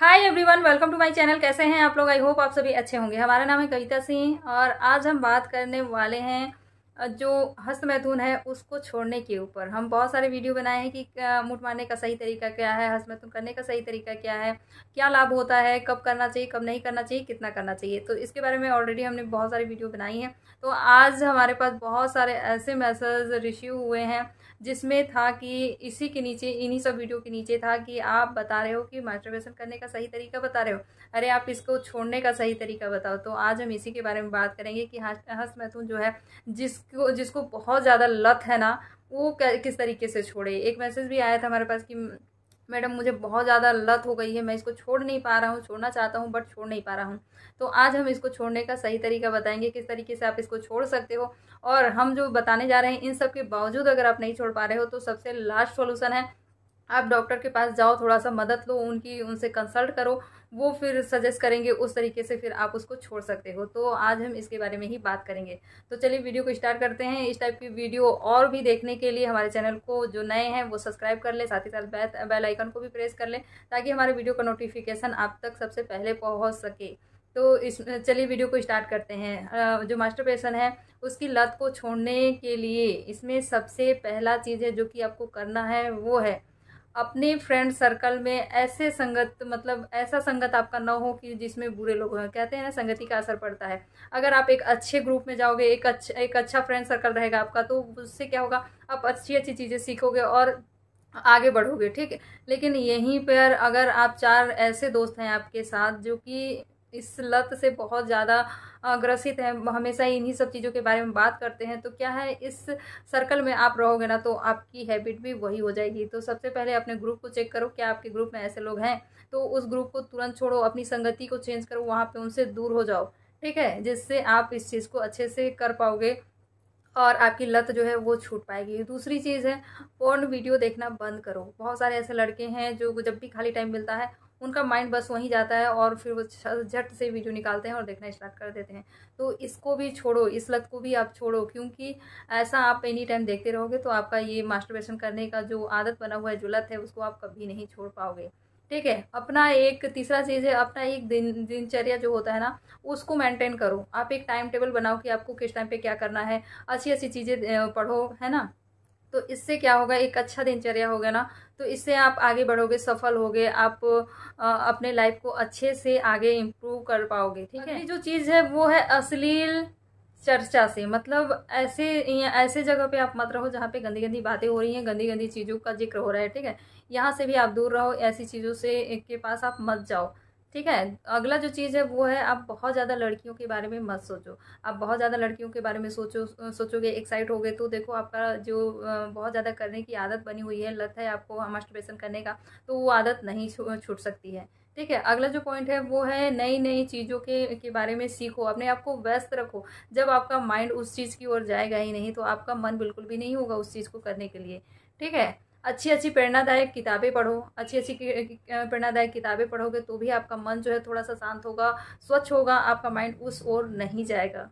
Hi everyone welcome to my channel कैसे हैं आप लोग? आई होप आप सभी अच्छे होंगे। हमारा नाम है कविता सिंह और आज हम बात करने वाले हैं जो हस्त मैथुन है, उसको छोड़ने के ऊपर। हम बहुत सारे वीडियो बनाए हैं कि मुठ मारने का सही तरीका क्या है, हस्त मैथुन करने का सही तरीका क्या है, क्या लाभ होता है, कब करना चाहिए, कब नहीं करना चाहिए, कितना करना चाहिए। तो इसके बारे में ऑलरेडी हमने बहुत सारी वीडियो बनाई हैं। तो आज हमारे पास बहुत सारे ऐसे मैसेज रिसीव हुए हैं, जिसमें था कि इसी के नीचे, इन्हीं सब वीडियो के नीचे था कि आप बता रहे हो कि मास्टरबेशन करने का सही तरीका बता रहे हो। अरे, आप इसको छोड़ने का सही तरीका बताओ। तो आज हम इसी के बारे में बात करेंगे कि हस्त मैथुन जो है जिसको बहुत ज़्यादा लत है ना, वो किस तरीके से छोड़े। एक मैसेज भी आया था हमारे पास कि, मैडम, मुझे बहुत ज़्यादा लत हो गई है, मैं इसको छोड़ नहीं पा रहा हूँ, छोड़ना चाहता हूँ बट छोड़ नहीं पा रहा हूँ। तो आज हम इसको छोड़ने का सही तरीका बताएँगे, किस तरीके से आप इसको छोड़ सकते हो। और हम जो बताने जा रहे हैं, इन सब के बावजूद अगर आप नहीं छोड़ पा रहे हो तो सबसे लास्ट सोल्यूशन है आप डॉक्टर के पास जाओ थोड़ा सा मदद लो, उनकी, उनसे कंसल्ट करो, वो फिर सजेस्ट करेंगे, उस तरीके से फिर आप उसको छोड़ सकते हो। तो आज हम इसके बारे में ही बात करेंगे। तो चलिए वीडियो को स्टार्ट करते हैं। इस टाइप की वीडियो और भी देखने के लिए हमारे चैनल को जो नए हैं, वो सब्सक्राइब कर लें, साथ ही साथ बेल आइकन को भी प्रेस कर लें, ताकि हमारे वीडियो का नोटिफिकेशन आप तक सबसे पहले पहुँच सके। तो इस, चलिए वीडियो को स्टार्ट करते हैं। जो मास्टर पेशन है, उसकी लत को छोड़ने के लिए इसमें सबसे पहला चीज़ है जो कि आपको करना है, वो है अपने फ्रेंड सर्कल में ऐसे संगत मतलब ऐसा संगत आपका ना हो कि जिसमें बुरे लोग हों। कहते हैं ना, संगति का असर पड़ता है। अगर आप एक अच्छे ग्रुप में जाओगे, एक अच्छा एक अच्छा फ्रेंड सर्कल रहेगा आपका तो उससे क्या होगा? आप अच्छी अच्छी चीज़ें सीखोगे और आगे बढ़ोगे, ठीक है? लेकिन यहीं पर अगर आप चार ऐसे दोस्त हैं आपके साथ जो कि इस लत से बहुत ज़्यादा ग्रसित हैं। हमेशा ही इन्हीं सब चीज़ों के बारे में बात करते हैं। तो क्या है, इस सर्कल में आप रहोगे ना तो आपकी हैबिट भी वही हो जाएगी। तो सबसे पहले अपने ग्रुप को चेक करो क्या आपके ग्रुप में ऐसे लोग हैं। तो उस ग्रुप को तुरंत छोड़ो, अपनी संगति को चेंज करो, वहाँ पर उनसे दूर हो जाओ। ठीक है, जिससे आप इस चीज़ को अच्छे से कर पाओगे और आपकी लत जो है वो छूट पाएगी। दूसरी चीज़ है फ़ोन वीडियो देखना बंद करो। बहुत सारे ऐसे लड़के हैं जो जब भी खाली टाइम मिलता है उनका माइंड बस वहीं जाता है और फिर वो झट से वीडियो निकालते हैं और देखना स्टार्ट कर देते हैं। तो इसको भी छोड़ो, इस लत को भी आप छोड़ो, क्योंकि ऐसा आप एनी टाइम देखते रहोगे तो आपका ये मास्टरबेशन करने का जो आदत बना हुआ है, जो लत है, उसको आप कभी नहीं छोड़ पाओगे। ठीक है? अपना एक तीसरा चीज़ है, अपना एक दिन, दिनचर्या जो होता है ना, उसको मेंटेन करो। आप एक टाइम टेबल बनाओ कि आपको किस टाइम पे क्या करना है अच्छी अच्छी चीज़ें पढ़ो, है ना? तो इससे क्या होगा? एक अच्छा दिनचर्या होगा ना? तो इससे आप आगे बढ़ोगे सफल होगे आप आ, अपने लाइफ को अच्छे से आगे इम्प्रूव कर पाओगे ठीक है? जो चीज़ है वो है अश्लील चर्चा से। मतलब ऐसे ऐसे जगह पे आप मत रहो जहाँ पे गंदी गंदी बातें हो रही हैं गंदी गंदी चीज़ों का ज़िक्र हो रहा है ठीक है? यहाँ से भी आप दूर रहो ऐसी चीज़ों से के पास आप मत जाओ। ठीक है? अगला जो चीज़ है वो है, आप बहुत ज़्यादा लड़कियों के बारे में मत सोचो। आप बहुत ज़्यादा लड़कियों के बारे में सोचो, सोचोगे एक्साइट हो गए तो देखो आपका जो बहुत ज़्यादा करने की आदत बनी हुई है, लत है आपको मास्टरबेशन करने का तो वो आदत नहीं छूट सकती है। ठीक है? अगला जो पॉइंट है वो है नई नई चीज़ों के के बारे में सीखो, अपने आप को व्यस्त रखो। जब आपका माइंड उस चीज़ की ओर जाएगा ही नहीं तो आपका मन बिल्कुल भी नहीं होगा उस चीज़ को करने के लिए। ठीक है? अच्छी अच्छी प्रेरणादायक किताबें पढ़ो अच्छी अच्छी प्रेरणादायक किताबें पढ़ोगे तो भी आपका मन जो है थोड़ा सा शांत होगा, स्वच्छ होगा, आपका माइंड उस ओर नहीं जाएगा।